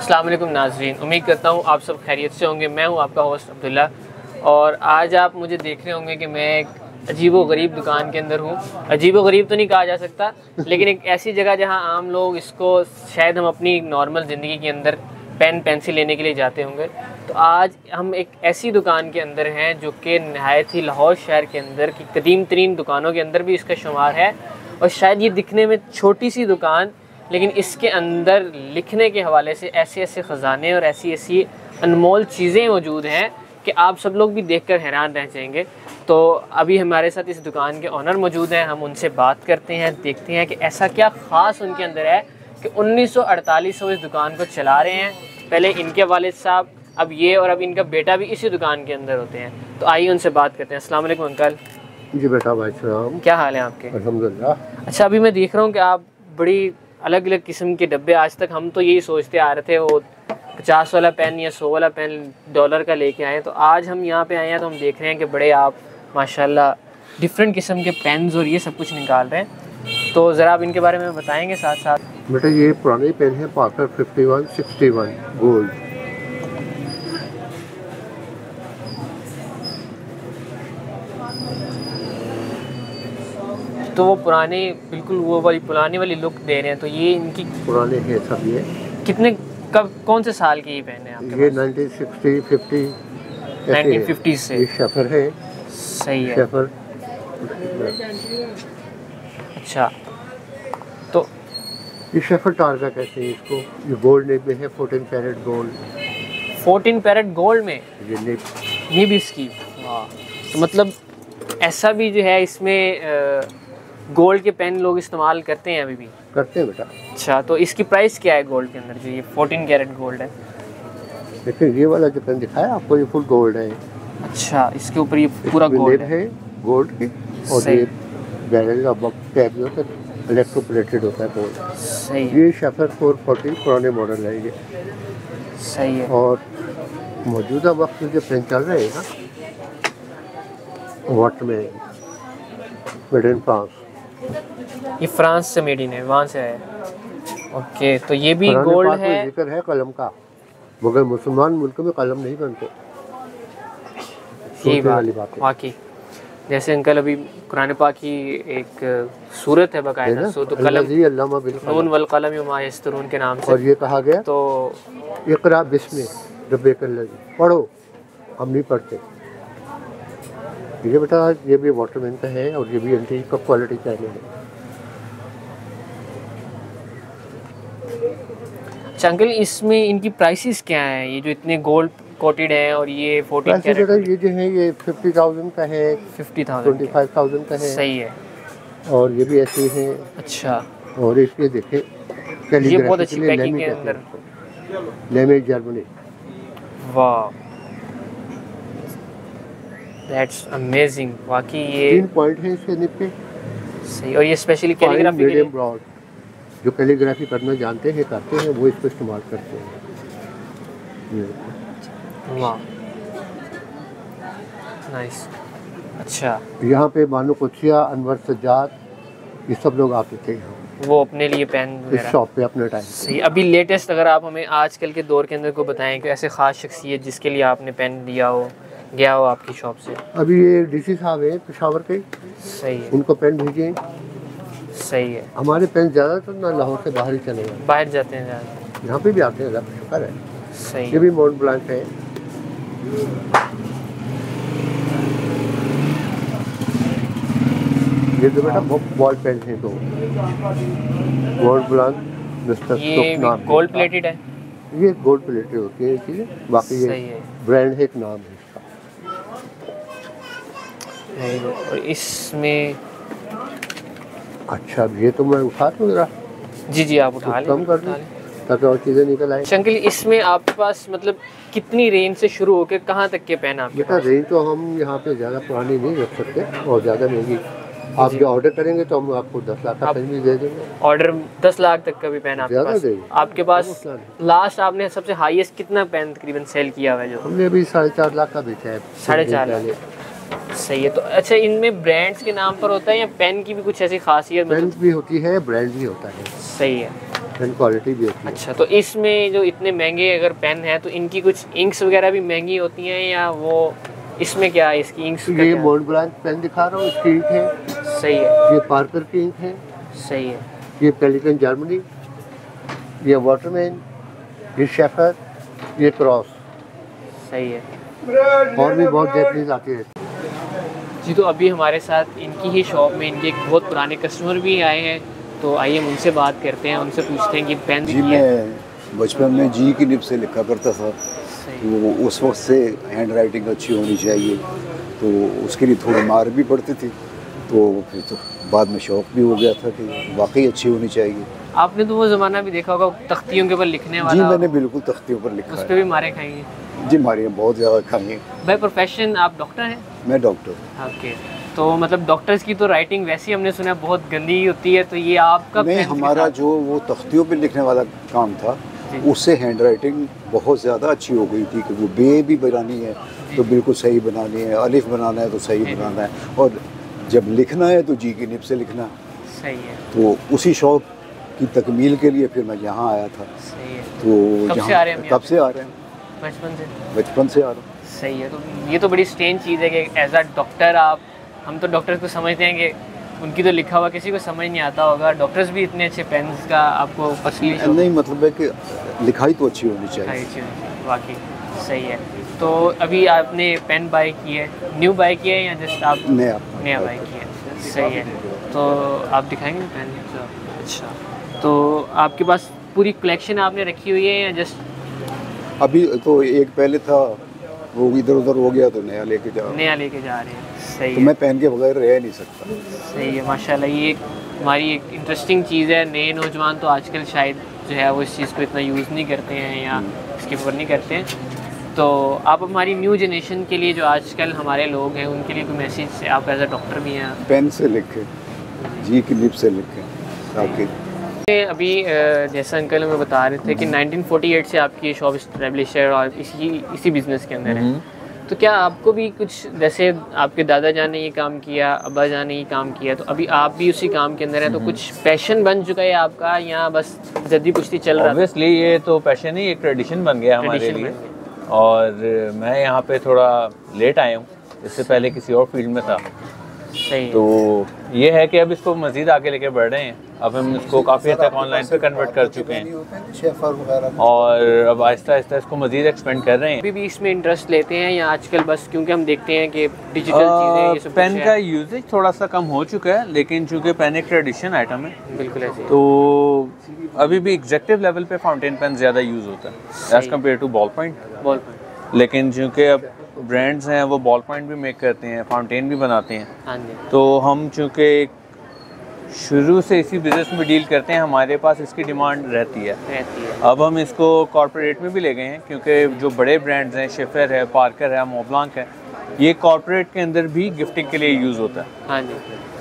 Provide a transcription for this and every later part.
वालेकुम नाजरीन। उम्मीद करता हूँ आप सब खैरियत से होंगे। मैं हूँ आपका होस्ट अब्दुल्ला। और आज आप मुझे देख रहे होंगे कि मैं एक अजीब व गरीब दुकान के अंदर हूँ। अजीब व गरीब तो नहीं कहा जा सकता, लेकिन एक ऐसी जगह जहाँ आम लोग इसको शायद हम अपनी नॉर्मल ज़िंदगी के अंदर पेन, पेंसिल लेने के लिए जाते होंगे। तो आज हम एक ऐसी दुकान के अंदर हैं जो कि नहायत ही लाहौर शहर के अंदर की कदीम तरीन दुकानों के अंदर भी इसका शुमार है। और शायद ये दिखने में छोटी सी दुकान लेकिन इसके अंदर लिखने के हवाले से ऐसे ऐसे ख़जाने और ऐसी ऐसी अनमोल चीज़ें मौजूद हैं कि आप सब लोग भी देखकर हैरान रह जाएँगे। तो अभी हमारे साथ इस दुकान के ऑनर मौजूद हैं। हम उनसे बात करते हैं देखते हैं कि ऐसा क्या ख़ास उनके अंदर है कि 1948 से वो इस दुकान को चला रहे हैं। पहले इनके वालिद साहब अब ये और अब इनका बेटा भी इसी दुकान के अंदर होते हैं। तो आइए उनसे बात करते हैं। अस्सलाम वालेकुम अंकल। जी बेटा भाई क्या हाल है आपके? अल्हम्दुलिल्लाह। अच्छा अभी मैं देख रहा हूँ कि आप बड़ी अलग अलग किस्म के डब्बे आज तक हम तो यही सोचते आ रहे थे, वो पचास वाला पेन या सौ वाला पेन डॉलर का लेके आए तो आज हम यहाँ पे आए हैं तो हम देख रहे हैं कि बड़े आप, माशाल्लाह डिफरेंट किस्म के पेन और ये सब कुछ निकाल रहे हैं। तो ज़रा आप इनके बारे में बताएँगे साथ साथ बेटा, ये पुराने पेन है पार्कर 51 61 गोल्ड तो वो पुराने बिल्कुल वो वाली पुरानी वाली लुक दे रहे हैं तो ये इनकी पुराने हैं सब ये। कितने कब कौन से साल की ये है आपके ये पास? 1960 50 ऐसे। 1950 से। ये शेफर है। सही है। शेफर अच्छा। तो ये शेफर टारगा कहते हैं इसको। ये गोल्ड नेब में है 14 कैरेट गोल्ड 14 पैरेट गोल्ड में? ये नेब ये भी इसकी? वाह। तो मतलब ऐसा भी जो है इसमें गोल्ड के पेन लोग इस्तेमाल करते हैं अभी भी। करते हैं बेटा। अच्छा तो इसकी प्राइस क्या है गोल्ड के अंदर? जो ये 14 कैरेट गोल्ड है। लेकिन ये वाला जो पेन दिखाया आपको ये फुल गोल्ड है। अच्छा इसके ऊपर ये पूरा गोल्ड है। गोल्ड की और ये बैरल का बक टैग जो है इलेक्ट्रोप्लेटेड होता है गोल्ड सही। ये शेफर 440 पुराने मॉडल है ये। सही है। और मौजूदा वक्त में जो पेन चल रहे हैं ना वाट में मेड इन फ्रांस ये फ्रांस से मेड इन है वहाँ से है। ओके तो ये भी गोल्ड है। ज़िक्र है कलम का मगर मुसलमान मुल्क में कलम नहीं बनते। सोचने वाली बात वाकई। जैसे अंकल अभी कुरान पाक की एक सूरत है बकायदा सो तो कलम नून वल कलम युमा के नाम से। और ये कहा गया तो इकरा बिस्म रब्बिक पढ़ो हम नहीं पढ़ते। ये बेटा ये भी वाटरमैन का है और ये भी एंटी का क्वालिटी चाहिए है। अच्छा अंकल इसमें इनकी प्राइसेस क्या हैं? ये जो इतने गोल्ड कोटेड हैं और ये फोर्टीन कैरेट ये जो है ये फिफ्टी थाउज़ेंड का है। Fifty twenty thousand five thousand का है। सही है। और ये भी ऐसे है अच्छा। और इसके देखे ये बहुत अच्छी पैकिंग है। अंदर। लेमेज जर्मनी वाह। दैट्स अमेजिंग वाकई ये तीन पॉइंट है इसके निप पे सही और ये स्पेशली कैलीग्राफी मीडियम ब्रॉड जो कैलीग्राफी करना जानते हैं करते हैं वो इसको इस्तेमाल करते हैं। वाह। नाइस अच्छा। यहाँ पे मानो कुछिया अनवर सज्जाद ये सब लोग आते थे यहाँ। वो अपने लिए पेन इस वगैरह। शॉप पे अपने टाइम सही। अभी लेटेस्ट अगर आप हमें आजकल के दौर के अंदर को बताएँ कि ऐसे ख़ास शख्सियत जिसके लिए आपने पेन लिया हो गया हो आपकी शॉप से? अभी ये डीसी साहब है पेशावर के सही है। उनको पेन भेजे सही है। हमारे पेन ज़्यादातर ना लाहौर से बाहर ही चले गए बाहर जाते हैं ज़्यादा यहाँ पे भी आते हैं का शुक्र है। सही ये भी माउंट ब्लांक है। ये तो बेटा बॉल पेन है दो माउंट ब्लांक मिस्टर ये गोल्ड प्लेटेड है। ये गोल्ड प्लेटेड होती है बाकी ये ब्रांड है एक नाम है. और इसमें अच्छा ये तो मैं उठा दूँ जरा। जी जी आप उठा लें कम कर दूँ लें। ताकि और चीज़ें निकल आए। शंकल इसमें आपके पास मतलब कितनी रेंज से शुरू होकर कहाँ तक के पेन आपके बेटा रेंज तो हम यहाँ पे ज़्यादा पुरानी नहीं रख सकते और ज़्यादा महँगी। आप जो। ऑर्डर करेंगे तो हम आपको दस लाख का पेन भी दे देंगे। ऑर्डर दस लाख तक का भी पेन आपके पास। आपके पास लास्ट आपने सबसे हाईएस्ट कितना पेन तकरीबन सेल किया हुआ है जो? हमने अभी साढ़े चार लाख का बेचा है। साढ़े चार लाख। सही है। तो अच्छा इनमें ब्रांड्स के नाम पर होता है या पेन की भी कुछ ऐसी खासियत पेन मतलब भी होती है ब्रांड भी होता है। सही है। एंड क्वालिटी भी अच्छी है। अच्छा तो इसमें जो इतने महँगे अगर पेन है तो इनकी कुछ इंक्स वगैरह भी महँगी होती हैं या वो इसमें क्या है इसकी इंक्स ये? मोल्ड ब्रांच पेन दिखा रहा हूँ इसकी इंक है। सही है। ये पार्कर की इंक है। सही है। ये पेलिकन जर्मनी ये वाटरमैन ये शेफर ये क्रॉस सही है। और भी बहुत जैपनीज आती है। जी तो अभी हमारे साथ इनकी ही शॉप में इनके एक बहुत पुराने कस्टमर भी आए हैं। तो आइए हम उनसे बात करते हैं उनसे पूछते हैं कि पेन जी मैं बचपन में जी की निब से लिखा करता था। तो उस वक्त से हैंड राइटिंग अच्छी होनी चाहिए। तो उसके लिए थोड़ी मार भी पड़ती थी। तो फिर तो बाद में शौक भी हो गया था कि वाकई अच्छी होनी चाहिए। आपने तो वो ज़माना भी देखा होगा तख्तियों के ऊपर लिखने वाला। जी मैंने बिल्कुल तख्तियों पर लिखा उस पर भी मारे खाएँगे। जी हमारे यहाँ बहुत ज़्यादा खाई हैं। भाई प्रोफेशन आप डॉक्टर हैं? मैं डॉक्टर ओके तो मतलब डॉक्टर्स की तो राइटिंग वैसी हमने सुना बहुत गंदी होती है तो ये आपका नहीं हमारा जो वो तख्तियों पर लिखने वाला काम था उससे हैंड राइटिंग बहुत ज़्यादा अच्छी हो गई थी कि वो बे भी बनानी है तो बिल्कुल सही बनानी है अलिफ बनाना है तो सही बनाना है। और जब लिखना है तो जी की निप से लिखना। सही है। तो उसी शौक की तकमील के लिए फिर मैं यहाँ आया था। सही है। तो कब से आ रहे हैं? बचपन से। बचपन से आ रहा सही है तो ये तो बड़ी स्ट्रेंज चीज़ है कि एज अ डॉक्टर आप हम तो डॉक्टर्स को समझते हैं कि उनकी तो लिखा हुआ किसी को समझ नहीं आता होगा। डॉक्टर्स भी इतने अच्छे पेन्स का आपको पर्सनली नहीं मतलब है कि लिखाई तो अच्छी होनी चाहिए। वाकई सही है। तो अभी आपने पेन बाय की है न्यू बाय किया है या जस्ट आप नया। नया बाय किया है? सही है। तो आप दिखाएँगे पेन अच्छा। तो आपके पास पूरी कलेक्शन आपने रखी हुई है या जस्ट अभी तो एक पहले था वो इधर उधर हो गया तो नया लेके जा नया लेके जा रहे हैं। सही तो है। मैं पहन के बगैर रह नहीं सकता। सही है माशाल्लाह ये हमारी एक इंटरेस्टिंग चीज़ है। नए नौजवान तो आजकल शायद जो है वो इस चीज़ को इतना यूज़ नहीं करते हैं या इसके ऊपर नहीं करते हैं। तो आप हमारी न्यू जनरेशन के लिए जो आजकल हमारे लोग हैं उनके लिए कोई मैसेज आप एज अ डॉक्टर भी हैं? पेन से लिखे जी की लिप से लिखे ताकि अभी जैसा अंकल हमें बता रहे थे कि 1948 से आपकी ये शॉप इस्टेब्लिश है और इसी इसी बिज़नेस के अंदर है। तो क्या आपको भी कुछ जैसे आपके दादा जान ने ये काम किया अब्बा जान ने ये काम किया तो अभी आप भी उसी काम के अंदर हैं तो कुछ पैशन बन चुका है आपका या बस जद्दी कुश्ती चल रहा है ऑब्वियसली ये तो पैशन ही एक ट्रेडिशन बन गया हमारे लिए। और मैं यहाँ पे थोड़ा लेट आया हूँ इससे पहले किसी और फ़ील्ड में था। सही तो ये है कि अब इसको मज़ीद आगे लेके बढ़ रहे हैं। अब हम इसको काफ़ी हद तक ऑनलाइन पे कन्वर्ट कर चुके हैं। और अब आहिस्ता आहिस्ता इसको मज़ीद एक्सपेंड कर रहे हैं। अभी भी इसमें इंटरेस्ट लेते हैं या आजकल बस क्योंकि हम देखते हैं कि डिजिटल चीज़ें पेन का यूजेज थोड़ा सा कम हो चुका है लेकिन चूँकि पेन एक ट्रेडिशन आइटम है बिल्कुल ऐसे तो अभी भी एग्जेक्टिव लेवल पे फाउंटेन पेन ज़्यादा यूज़ होता है as compare to ballpoint ballpoint लेकिन चूँकि अब ब्रांड्स हैं वो बॉल पॉइंट भी मेक करते हैं फाउंटेन भी बनाते हैं। हाँ तो हम चूँकि शुरू से इसी बिज़नेस में डील करते हैं हमारे पास इसकी डिमांड रहती है। रहती है। अब हम इसको कॉरपोरेट में भी ले गए हैं क्योंकि जो बड़े ब्रांड्स हैं शेफर है पार्कर है मोब्लांक है ये कॉरपोरेट के अंदर भी गिफ्टिंग के लिए यूज़ होता है। हाँ जी।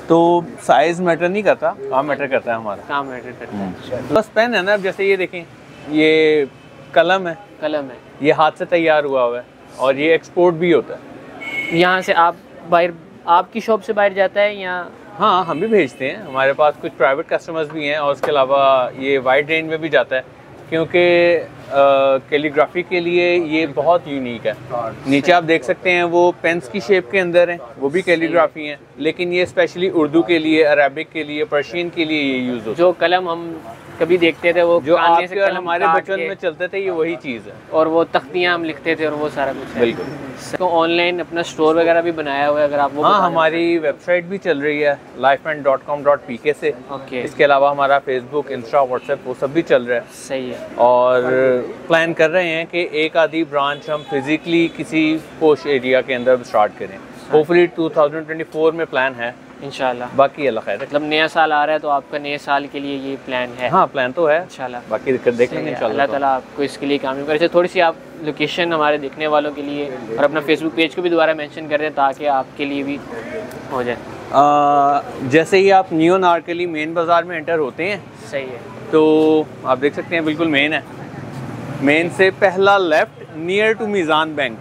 तो साइज़ मैटर नहीं करता काम मैटर करता है हमारा। काम मैटर करता है। बस पेन है ना अब जैसे ये देखें ये कलम है। कलम है। ये हाथ से तैयार हुआ हुआ है और ये एक्सपोर्ट भी होता है। यहाँ से आप बाहर आपकी शॉप से बाहर जाता है या हाँ हम भी भेजते हैं। हमारे पास कुछ प्राइवेट कस्टमर्स भी हैं और उसके अलावा ये वाइड रेंज में भी जाता है। क्योंकि कैलीग्राफी के लिए ये बहुत यूनिक है। नीचे आप देख सकते हैं, वो पेंस की शेप के अंदर हैं, वो भी कैलीग्राफी हैं। लेकिन ये स्पेशली उर्दू के लिए अरबिक के लिए पर्शियन के लिए ये यूज़ हो। जो कलम हम कभी देखते थे वो जो आपके और हमारे बचपन में चलते थे ये वही चीज़ है। और वो तख्तियाँ हम लिखते थे और वो सारा कुछ बिल्कुल। तो ऑनलाइन अपना स्टोर वगैरह भी बनाया हुआ है अगर आप वो हाँ हमारी वेबसाइट भी चल रही है life and dot com dot P K से। ओके। इसके अलावा हमारा फेसबुक इंस्टा व्हाट्सएप वो सब भी चल रहा है। सही है। और प्लान कर रहे हैं कि एक आधी ब्रांच हम फिजिकली किसी पोश एरिया के अंदर स्टार्ट करें। होपफुली 2024 में प्लान है। इंशाल्लाह। बाकी अल्लाह खैर मतलब नया साल आ रहा है तो आपका नए साल के लिए ये प्लान है। हाँ प्लान तो है। इंशाल्लाह। बाकी देख लेंगे अल्लाह ताला आपको इसके लिए कामयाब करे। अच्छा, थोड़ी सी आप लोकेशन हमारे देखने वालों के लिए और अपना फेसबुक पेज को भी दोबारा मेंशन कर दें ताकि आपके लिए भी हो जाए। तो। जैसे ही आप न्यू नारकली मेन बाज़ार में एंटर होते हैं सही है। तो आप देख सकते हैं बिल्कुल मेन है। मेन से पहला left near to Meezan bank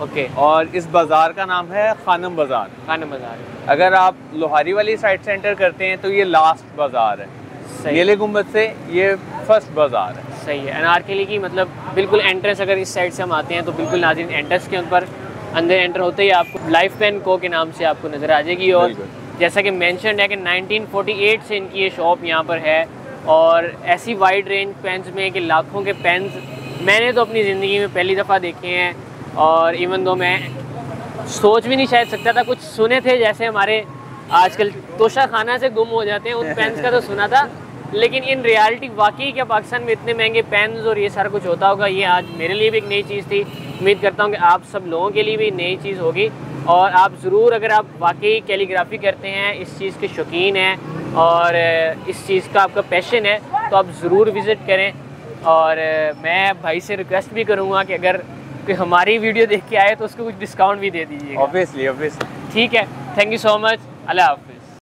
okay और इस बाज़ार का नाम है खानम बाज़ार। खानम बाज़ार। अगर आप लोहारी वाली साइड से एंटर करते हैं तो ये लास्ट बाज़ार है। सही। येले गुंबद से ये फ़र्स्ट बाज़ार है। सही है। अनारकली की मतलब बिल्कुल एंट्रेंस अगर इस साइड से हम आते हैं तो बिल्कुल नाजिन एंट्रेंस के ऊपर अंदर एंटर होते ही आपको लाइफ पेन को के नाम से आपको नज़र आ जाएगी और जैसा कि मैंशन है कि 1948 से इनकी ये शॉप यहाँ पर है और ऐसी वाइड रेंज पेन्स में कि लाखों के पेन्स मैंने तो अपनी ज़िंदगी में पहली दफ़ा देखे हैं। और इवन दो मैं सोच भी नहीं शायद सकता था, कुछ सुने थे जैसे हमारे आजकल तोशा खाना से गुम हो जाते हैं उन पेन्स का तो सुना था। लेकिन इन रियलिटी वाकई क्या पाकिस्तान में इतने महँगे पेन्स और ये सारा कुछ होता होगा, ये आज मेरे लिए भी एक नई चीज़ थी। उम्मीद करता हूँ कि आप सब लोगों के लिए भी नई चीज़ होगी। और आप ज़रूर अगर आप वाकई कैलीग्राफी करते हैं, इस चीज़ के शौकीन हैं और इस चीज़ का आपका पैशन है तो आप ज़रूर विज़िट करें। और मैं भाई से रिक्वेस्ट भी करूँगा कि अगर कोई हमारी वीडियो देख के आए तो उसको कुछ डिस्काउंट भी दे दीजिए ऑब्वियसली ऑब्वियसली ठीक है? थैंक यू सो मच अल्लाह हाफिज़।